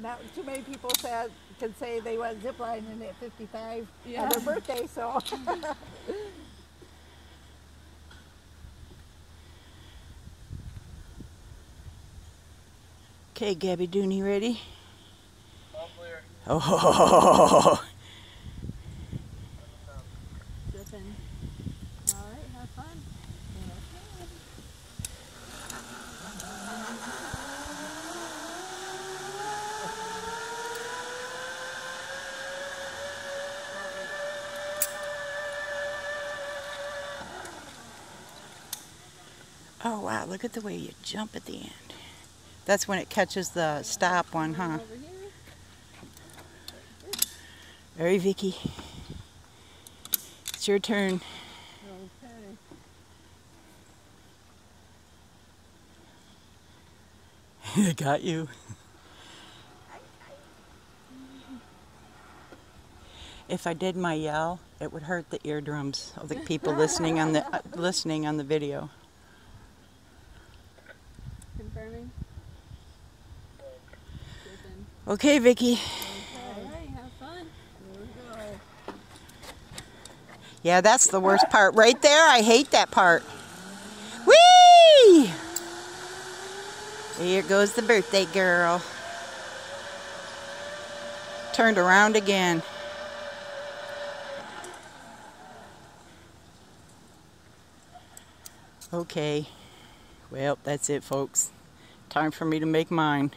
not too many people said can say they went ziplining at 55 Yeah. on their birthday, so. Okay, Gabby Dooney, ready? All clear. Oh, Zipping. Oh wow! Look at the way you jump at the end. That's when it catches the stop one, huh? All right, Vicki. It's your turn. Okay. I got you. If I did my yell, it would hurt the eardrums of the people listening on the uh, listening on the video. Okay, Vicki. All right, have fun. Yeah, that's the worst part right there. I hate that part. Whee! Here goes the birthday girl. Turned around again. Okay. Well, that's it, folks. Time for me to make mine.